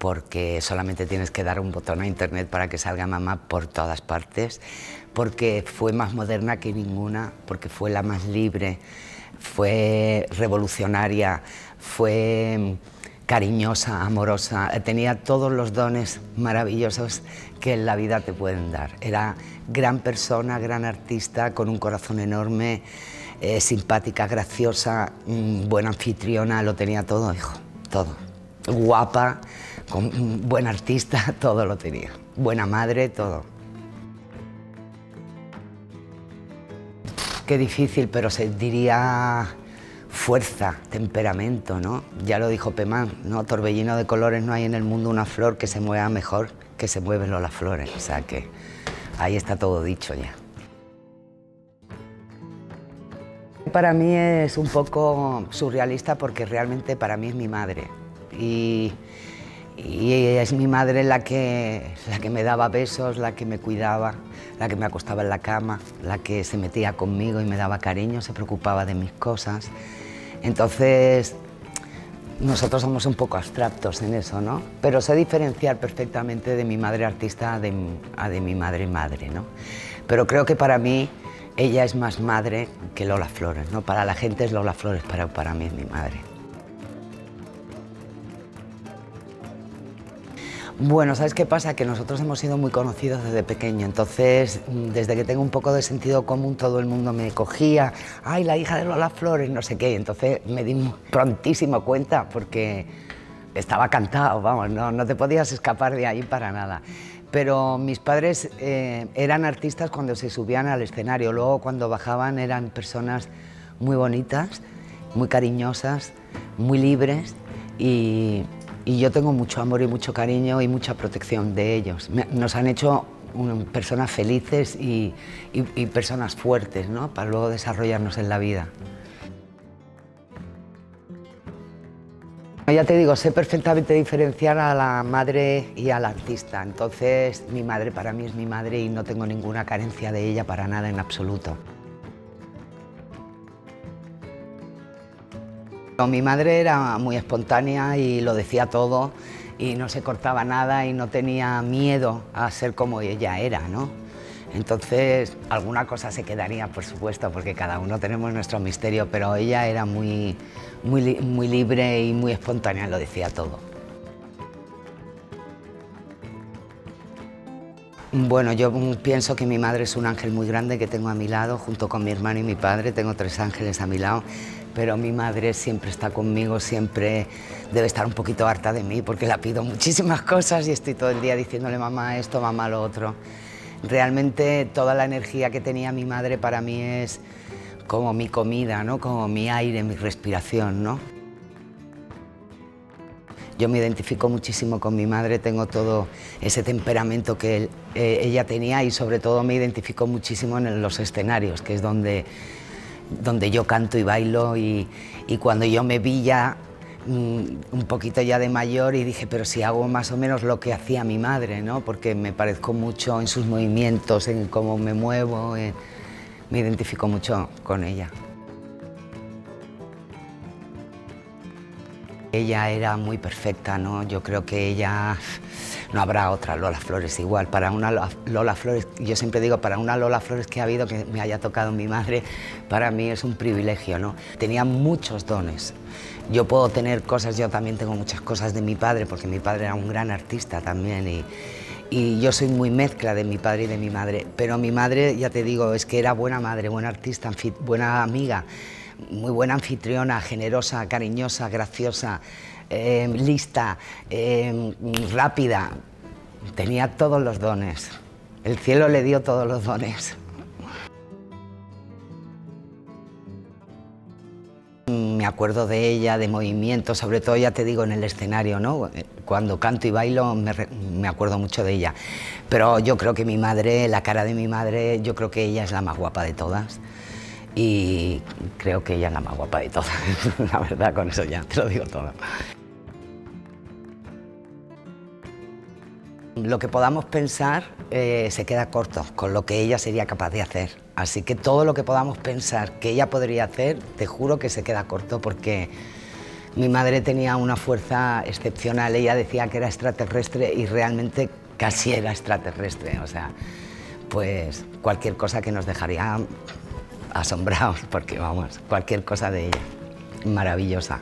porque solamente tienes que dar un botón a internet para que salga mamá por todas partes, porque fue más moderna que ninguna, porque fue la más libre, fue revolucionaria, fue cariñosa, amorosa, tenía todos los dones maravillosos que en la vida te pueden dar. Era gran persona, gran artista, con un corazón enorme, eh, simpática, graciosa, mm, buena anfitriona, lo tenía todo, hijo, todo. Guapa, con, buen artista, todo lo tenía. Buena madre, todo. Qué difícil, pero se diría fuerza, temperamento, ¿no? Ya lo dijo Pemán, ¿no? Torbellino de colores, no hay en el mundo una flor que se mueva mejor que se mueven las flores, o sea que ahí está todo dicho ya. Para mí es un poco surrealista porque realmente para mí es mi madre y, y es mi madre la que, la que me daba besos, la que me cuidaba, la que me acostaba en la cama, la que se metía conmigo y me daba cariño, se preocupaba de mis cosas. Entonces, nosotros somos un poco abstractos en eso, ¿no? Pero sé diferenciar perfectamente de mi madre artista a de, de mi madre madre, ¿no? Pero creo que para mí ella es más madre que Lola Flores, ¿no? Para la gente es Lola Flores, pero para mí es mi madre. Bueno, ¿sabes qué pasa? Que nosotros hemos sido muy conocidos desde pequeño, entonces desde que tengo un poco de sentido común todo el mundo me cogía, ay, la hija de Lola Flores, no sé qué, entonces me di prontísimo cuenta porque estaba cantado, vamos, no, no te podías escapar de ahí para nada. Pero mis padres eh, eran artistas cuando se subían al escenario, luego cuando bajaban eran personas muy bonitas, muy cariñosas, muy libres y, y yo tengo mucho amor y mucho cariño y mucha protección de ellos. Nos han hecho personas felices y, personas fuertes, ¿no? Para luego desarrollarnos en la vida. Ya te digo, sé perfectamente diferenciar a la madre y al artista. Entonces, mi madre para mí es mi madre y no tengo ninguna carencia de ella para nada en absoluto. Mi madre era muy espontánea y lo decía todo y no se cortaba nada y no tenía miedo a ser como ella era, ¿no? Entonces, alguna cosa se quedaría, por supuesto, porque cada uno tenemos nuestro misterio, pero ella era muy, muy, muy libre y muy espontánea, lo decía todo. Bueno, yo pienso que mi madre es un ángel muy grande que tengo a mi lado, junto con mi hermano y mi padre, tengo tres ángeles a mi lado pero mi madre siempre está conmigo, siempre debe estar un poquito harta de mí porque la pido muchísimas cosas y estoy todo el día diciéndole mamá esto, mamá lo otro. Realmente toda la energía que tenía mi madre para mí es como mi comida, ¿no? como mi aire, mi respiración. ¿no? Yo me identifico muchísimo con mi madre, tengo todo ese temperamento que eh, ella tenía y sobre todo me identifico muchísimo en los escenarios, que es donde donde yo canto y bailo y, cuando yo me vi ya mm, un poquito ya de mayor y dije, pero si hago más o menos lo que hacía mi madre, ¿no? porque me parezco mucho en sus movimientos, en cómo me muevo, eh, me identifico mucho con ella. Ella era muy perfecta, ¿no? Yo creo que ella no habrá otra Lola Flores igual. Para una Lola Flores, yo siempre digo, para una Lola Flores que ha habido, que me haya tocado mi madre, para mí es un privilegio, ¿no? Tenía muchos dones. Yo puedo tener cosas, yo también tengo muchas cosas de mi padre, porque mi padre era un gran artista también y, y yo soy muy mezcla de mi padre y de mi madre. Pero mi madre, ya te digo, es que era buena madre, buena artista, buena amiga, muy buena anfitriona, generosa, cariñosa, graciosa, eh, lista, eh, rápida. Tenía todos los dones. El cielo le dio todos los dones. Me acuerdo de ella, de movimientos, sobre todo ya te digo en el escenario, ¿no? Cuando canto y bailo me, me, acuerdo mucho de ella. Pero yo creo que mi madre, la cara de mi madre, yo creo que ella es la más guapa de todas. Y creo que ella es la más guapa de todas. la verdad, con eso ya te lo digo todo. Lo que podamos pensar eh, se queda corto con lo que ella sería capaz de hacer. Así que todo lo que podamos pensar que ella podría hacer, te juro que se queda corto porque Mi madre tenía una fuerza excepcional, ella decía que era extraterrestre y realmente casi era extraterrestre, o sea, pues cualquier cosa que nos dejaría asombrados, porque vamos, cualquier cosa de ella, maravillosa.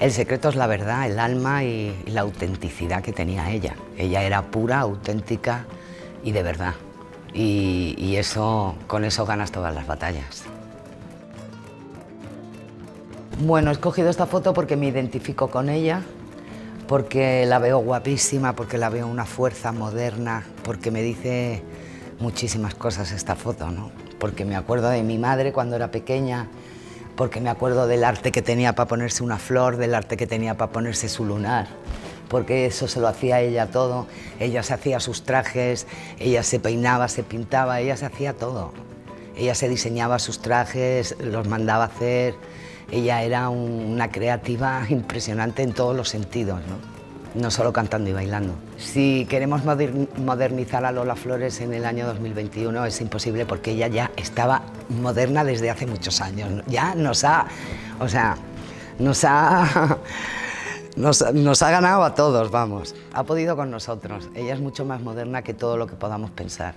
El secreto es la verdad, el alma y, la autenticidad que tenía ella. Ella era pura, auténtica y de verdad. Y, y eso, con eso ganas todas las batallas. Bueno, he escogido esta foto porque me identifico con ella, porque la veo guapísima, porque la veo una fuerza moderna, porque me dice muchísimas cosas esta foto, ¿no? Porque me acuerdo de mi madre cuando era pequeña, porque me acuerdo del arte que tenía para ponerse una flor, del arte que tenía para ponerse su lunar, porque eso se lo hacía ella todo. Ella se hacía sus trajes, ella se peinaba, se pintaba, ella se hacía todo. Ella se diseñaba sus trajes, los mandaba hacer ella era una creativa impresionante en todos los sentidos, ¿no? No solo cantando y bailando. Si queremos modernizar a Lola Flores en el año 2021 es imposible porque ella ya estaba moderna desde hace muchos años. Ya nos ha, o sea, nos ha, nos, nos ha ganado a todos, vamos. Ha podido con nosotros. Ella es mucho más moderna que todo lo que podamos pensar.